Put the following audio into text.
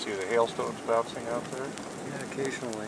see the hailstones bouncing out there? Yeah, occasionally.